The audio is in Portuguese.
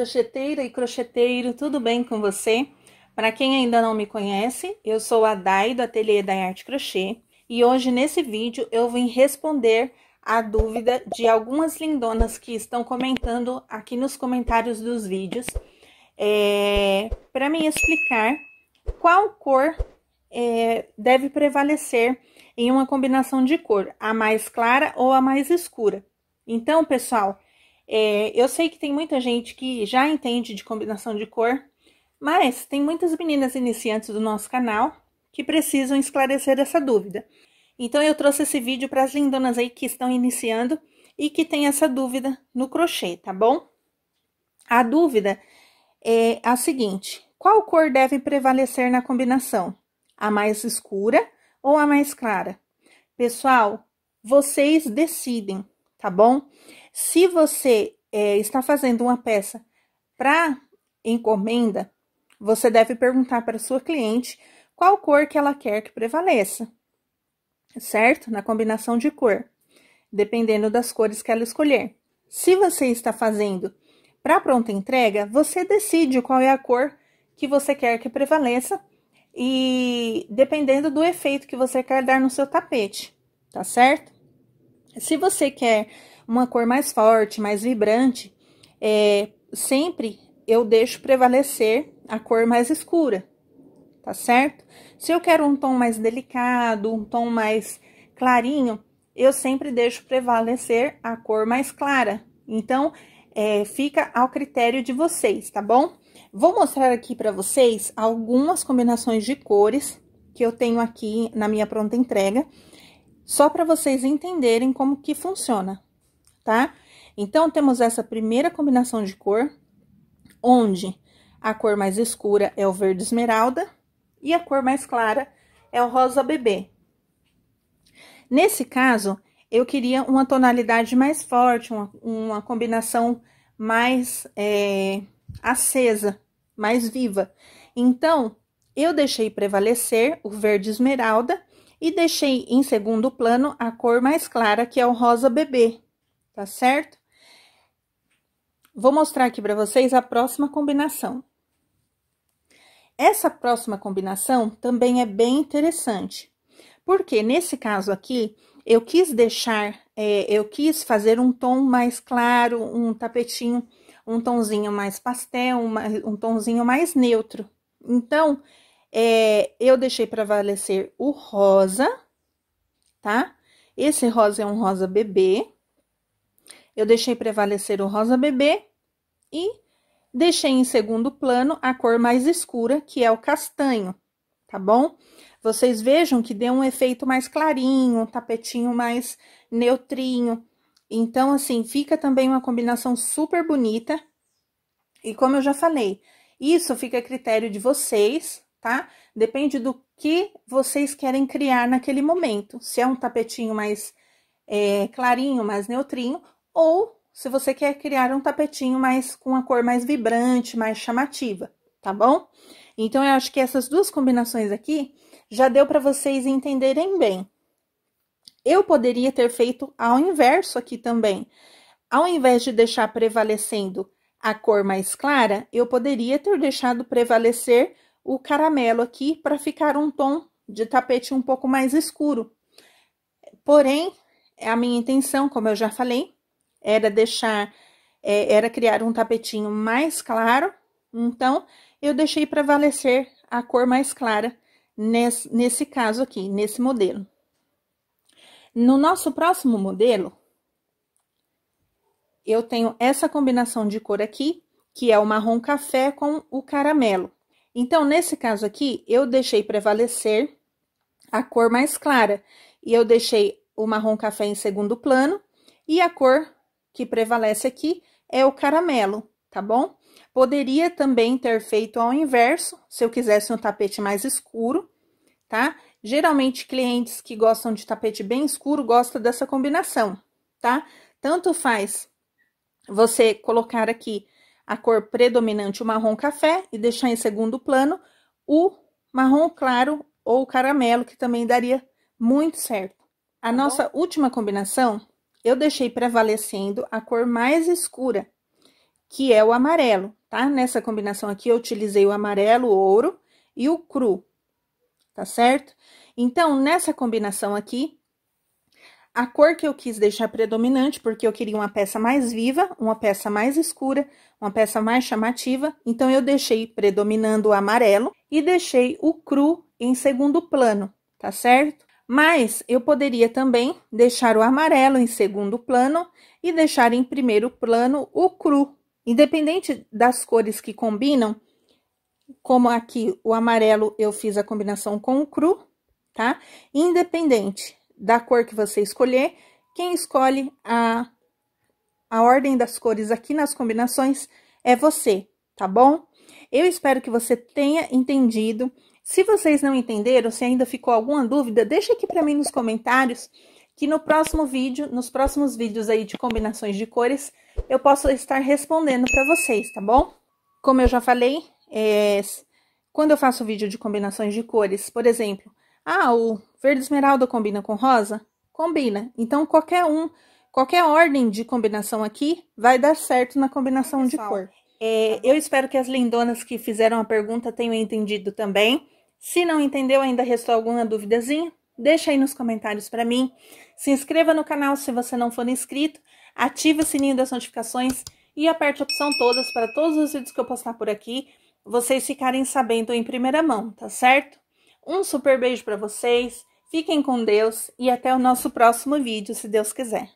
crocheteira e crocheteiro, tudo bem com você? Para quem ainda não me conhece, eu sou a Dai do Ateliê da Arte Crochê e hoje nesse vídeo eu vim responder a dúvida de algumas lindonas que estão comentando aqui nos comentários dos vídeos é, para me explicar qual cor é, deve prevalecer em uma combinação de cor, a mais clara ou a mais escura. Então, pessoal, é, eu sei que tem muita gente que já entende de combinação de cor, mas tem muitas meninas iniciantes do nosso canal que precisam esclarecer essa dúvida. Então, eu trouxe esse vídeo para as lindonas aí que estão iniciando e que tem essa dúvida no crochê, tá bom? A dúvida é a seguinte, qual cor deve prevalecer na combinação? A mais escura ou a mais clara? Pessoal, vocês decidem, tá bom? Se você é, está fazendo uma peça para encomenda, você deve perguntar para sua cliente qual cor que ela quer que prevaleça, certo? Na combinação de cor, dependendo das cores que ela escolher. Se você está fazendo para pronta entrega, você decide qual é a cor que você quer que prevaleça e dependendo do efeito que você quer dar no seu tapete, tá certo? Se você quer uma cor mais forte, mais vibrante, é, sempre eu deixo prevalecer a cor mais escura, tá certo? Se eu quero um tom mais delicado, um tom mais clarinho, eu sempre deixo prevalecer a cor mais clara. Então, é, fica ao critério de vocês, tá bom? Vou mostrar aqui para vocês algumas combinações de cores que eu tenho aqui na minha pronta entrega, só para vocês entenderem como que funciona, tá? Então, temos essa primeira combinação de cor, onde a cor mais escura é o verde esmeralda e a cor mais clara é o rosa bebê. Nesse caso, eu queria uma tonalidade mais forte, uma, uma combinação mais é, acesa, mais viva. Então, eu deixei prevalecer o verde esmeralda e deixei em segundo plano a cor mais clara, que é o rosa bebê tá certo? Vou mostrar aqui para vocês a próxima combinação. Essa próxima combinação também é bem interessante, porque nesse caso aqui, eu quis deixar, é, eu quis fazer um tom mais claro, um tapetinho, um tonzinho mais pastel, uma, um tonzinho mais neutro. Então, é, eu deixei prevalecer o rosa, tá? Esse rosa é um rosa bebê. Eu deixei prevalecer o rosa bebê e deixei em segundo plano a cor mais escura, que é o castanho, tá bom? Vocês vejam que deu um efeito mais clarinho, um tapetinho mais neutrinho. Então, assim, fica também uma combinação super bonita. E como eu já falei, isso fica a critério de vocês, tá? Depende do que vocês querem criar naquele momento. Se é um tapetinho mais é, clarinho, mais neutrinho, ou se você quer criar um tapetinho mais com a cor mais vibrante, mais chamativa, tá bom? Então, eu acho que essas duas combinações aqui já deu para vocês entenderem bem. Eu poderia ter feito ao inverso aqui também. Ao invés de deixar prevalecendo a cor mais clara, eu poderia ter deixado prevalecer o caramelo aqui para ficar um tom de tapete um pouco mais escuro. Porém, a minha intenção, como eu já falei, era deixar, é, era criar um tapetinho mais claro, então eu deixei prevalecer a cor mais clara nesse, nesse caso aqui, nesse modelo. No nosso próximo modelo, eu tenho essa combinação de cor aqui, que é o marrom café com o caramelo. Então, nesse caso aqui, eu deixei prevalecer a cor mais clara, e eu deixei o marrom café em segundo plano, e a cor que prevalece aqui é o caramelo, tá bom? Poderia também ter feito ao inverso, se eu quisesse um tapete mais escuro, tá? Geralmente, clientes que gostam de tapete bem escuro gostam dessa combinação, tá? Tanto faz você colocar aqui a cor predominante, o marrom café, e deixar em segundo plano o marrom claro ou caramelo, que também daria muito certo. A tá nossa bom? última combinação eu deixei prevalecendo a cor mais escura, que é o amarelo, tá? Nessa combinação aqui, eu utilizei o amarelo, o ouro e o cru, tá certo? Então, nessa combinação aqui, a cor que eu quis deixar predominante, porque eu queria uma peça mais viva, uma peça mais escura, uma peça mais chamativa, então eu deixei predominando o amarelo e deixei o cru em segundo plano, tá certo? Mas eu poderia também deixar o amarelo em segundo plano e deixar em primeiro plano o cru. Independente das cores que combinam, como aqui o amarelo eu fiz a combinação com o cru, tá? Independente da cor que você escolher, quem escolhe a, a ordem das cores aqui nas combinações é você, tá bom? Eu espero que você tenha entendido. Se vocês não entenderam, se ainda ficou alguma dúvida, deixa aqui para mim nos comentários, que no próximo vídeo, nos próximos vídeos aí de combinações de cores, eu posso estar respondendo para vocês, tá bom? Como eu já falei, é, quando eu faço vídeo de combinações de cores, por exemplo, ah, o verde esmeralda combina com rosa? Combina. Então, qualquer um, qualquer ordem de combinação aqui vai dar certo na combinação de cor. É, eu espero que as lindonas que fizeram a pergunta tenham entendido também. Se não entendeu, ainda restou alguma duvidazinha? Deixa aí nos comentários para mim. Se inscreva no canal se você não for inscrito. Ative o sininho das notificações e aperte a opção todas para todos os vídeos que eu postar por aqui, vocês ficarem sabendo em primeira mão, tá certo? Um super beijo para vocês, fiquem com Deus e até o nosso próximo vídeo, se Deus quiser.